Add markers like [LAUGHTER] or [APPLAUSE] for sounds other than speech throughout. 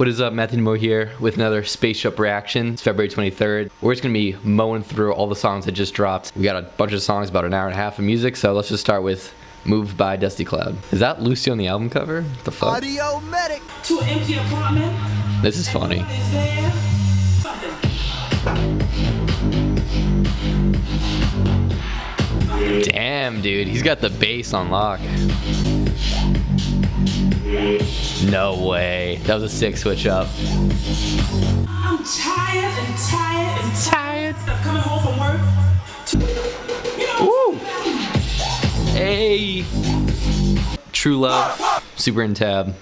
What is up, Matthew Demoy here with another Spaceship Reaction. It's February 23rd. We're just gonna be mowing through all the songs that just dropped. We got a bunch of songs, about an hour and a half of music, so let's just start with Moved by DustyCloud. Is that Lucy on the album cover? What the fuck? Audio medic. to an empty apartment. This is funny. Is there something? Damn, dude, he's got the bass on lock. No way. That was a sick switch up. I'm tired and tired and tired of coming home from work. To, you know, Woo! Hey! True Love, Super in Tab.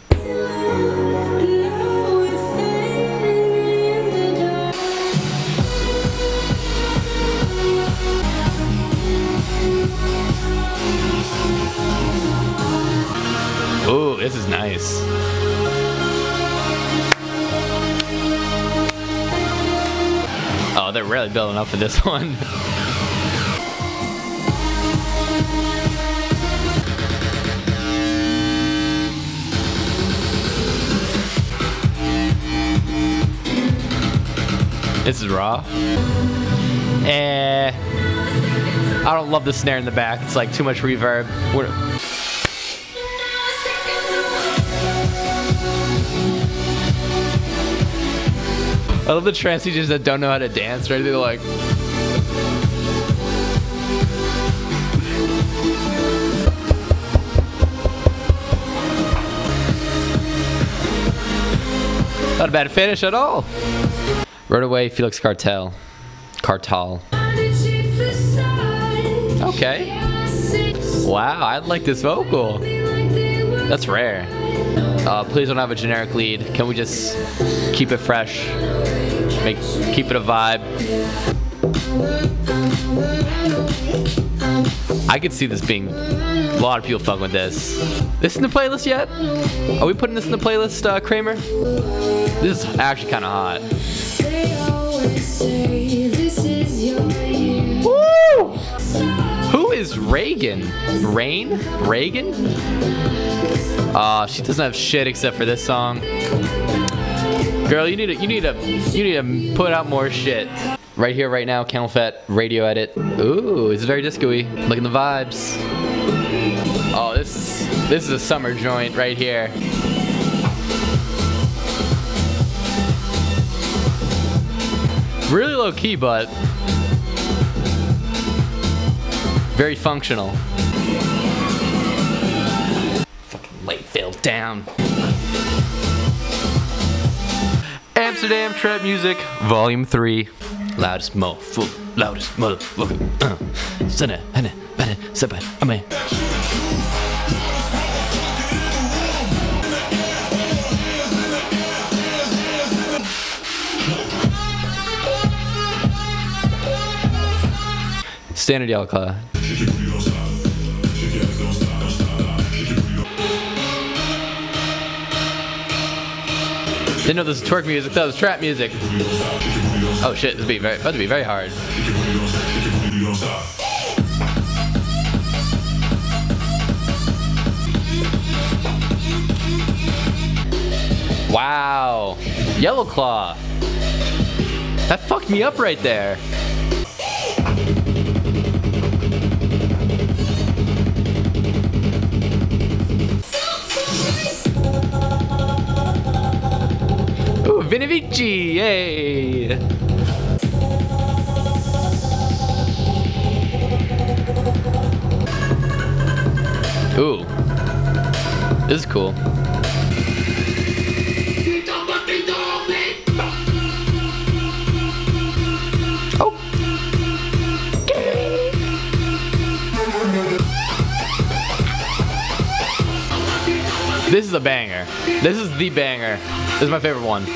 This is nice. Oh, they're really building up for this [LAUGHS] one. This is raw. Eh. I don't love the snare in the back. It's like too much reverb. We're- I love the trance teachers that don't know how to dance or anything. They're like, not a bad finish at all. Away, Felix Cartel. Cartal. Okay. Wow, I like this vocal. That's rare. Uh, please don't have a generic lead. Can we just keep it fresh? Make keep it a vibe. I could see this being a lot of people fucking with this. This in the playlist yet? Are we putting this in the playlist, uh, Kramer? This is actually kind of hot. Woo! Who is Reagan? Rain? Reagan? Uh, she doesn't have shit except for this song. Girl, you need to, you need to, you need to put out more shit. Right here, right now, Camelphat radio edit. Ooh, it's very disco-y. Look at the vibes. Oh, this is, this is a summer joint right here. Really low key, but very functional. Fucking light fell down. Amsterdam Trap Music, Volume 3. Loudest mo, full, loudest motherfucker. Uh. Sana, hana, bana, saba, ame. Standard Yellow Claw. Didn't know this was twerk music. That was trap music. Oh shit! This is be very, about to be very hard. Wow, Yellow Claw. That fucked me up right there. Ooh, Ooh. This is cool. This is a banger. This is the banger. This is my favorite one.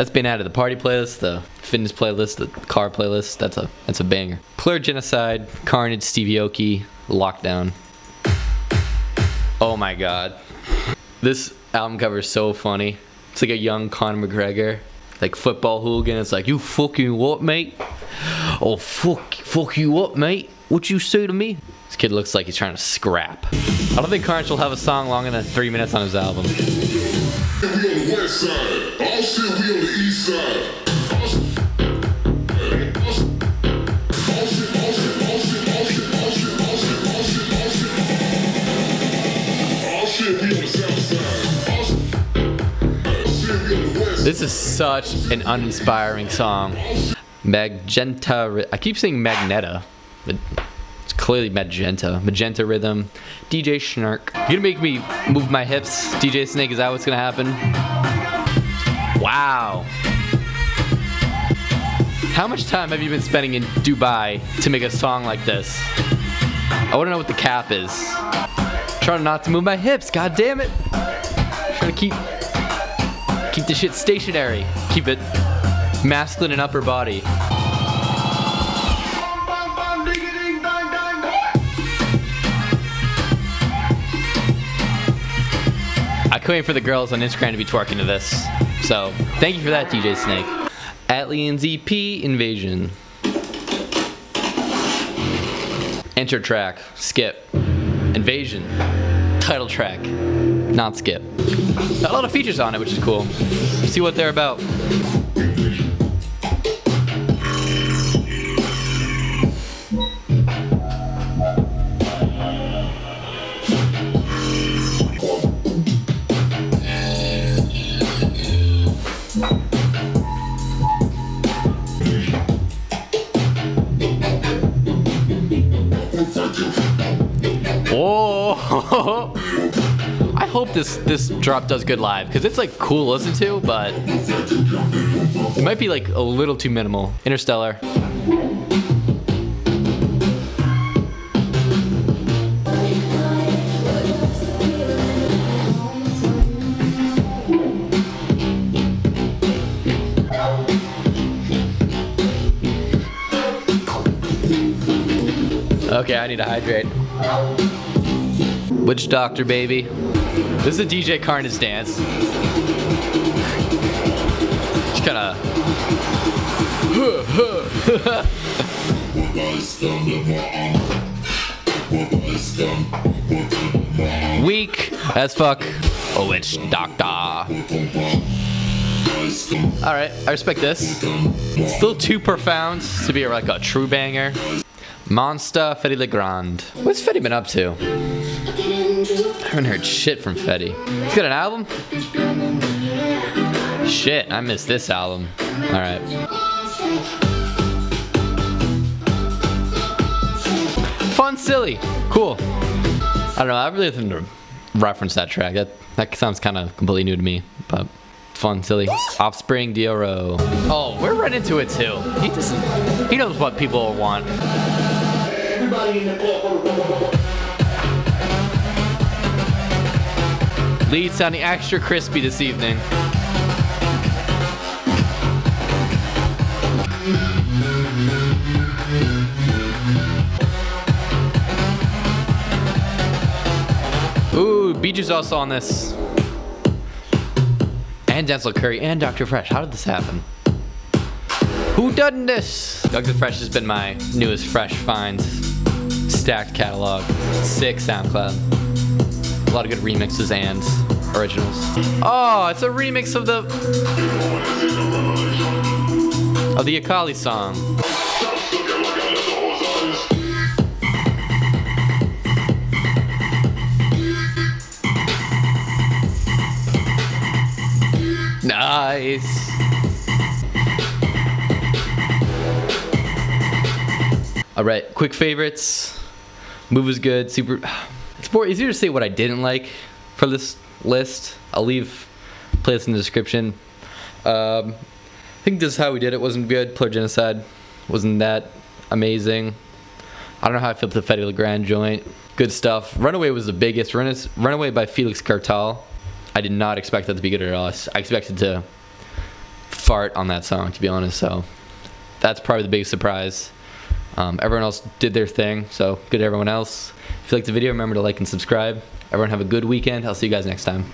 That's been out of the party playlist, the fitness playlist, the car playlist. That's a that's a banger. Plur Genocide, Carnage, Stevie Aoki, Lockdown. Oh my god. This album cover is so funny. It's like a young Conor McGregor. Like football hooligan. It's like you fucking what, mate? Oh fuck, fuck you up, mate. What you say to me? This kid looks like he's trying to scrap. I don't think Carnage will have a song longer than three minutes on his album. We on the west side. We on the east side. This is such an uninspiring song. Magenta. I keep saying Magneta, but it's clearly Magenta. Magenta Riddim. DJ Schnark. You're gonna make me move my hips, DJ Snake? Is that what's gonna happen? Wow. How much time have you been spending in Dubai to make a song like this? I wanna know what the cap is. Trying not to move my hips, god damn it. Trying to keep Keep the shit stationary. Keep it masculine and upper body. I couldn't wait for the girls on Instagram to be twerking to this. So, thank you for that, DJ Snake. ATLiens EP Invasion. Enter track, skip. Invasion. Title track, not skip. Got a lot of features on it, which is cool. See what they're about. Whoa! [LAUGHS] I hope this this drop does good live because it's like cool to listen to, but it might be like a little too minimal. Interstellar. Okay, I need to hydrate. Witch Doctor, baby. This is a DJ Carnage dance. Just kind of. [LAUGHS] Weak as fuck. A witch doctor. Alright, I respect this. Still too profound to be like a true banger. Monsta Fetty Legrand. What's Fedde been up to? I haven't heard shit from Fedde. He's got an album? Shit, I missed this album. Alright. Fun, silly, cool. I don't know, I really didn't reference that track. That that sounds kind of completely new to me, but fun, silly. Offspring, Deorro. Oh, we're right into it too. He just he knows what people want. Lead sounding extra crispy this evening. Ooh, is also on this. And Denzel Curry and Dr. Fresch. How did this happen? Who done this? Dr. Fresch has been my newest fresh find. Stacked catalog. Sick SoundCloud. A lot of good remixes and originals. Oh, it's a remix of the of the Akali song. Nice. All right, quick favorites. Move was good. Super. [SIGHS] It's more easier to say what I didn't like for this list. I'll leave playlist in the description. Um, I think this is how we did it. Wasn't good. Plur Genocide wasn't that amazing. I don't know how I feel about the Fedde Le Grand joint. Good stuff. Runaway was the biggest. Run- Runaway by Felix Cartal. I did not expect that to be good at all. I expected to fart on that song, to be honest. So that's probably the biggest surprise. Um, everyone else did their thing, so good to everyone else. If you liked the video, remember to like and subscribe. Everyone have a good weekend. I'll see you guys next time.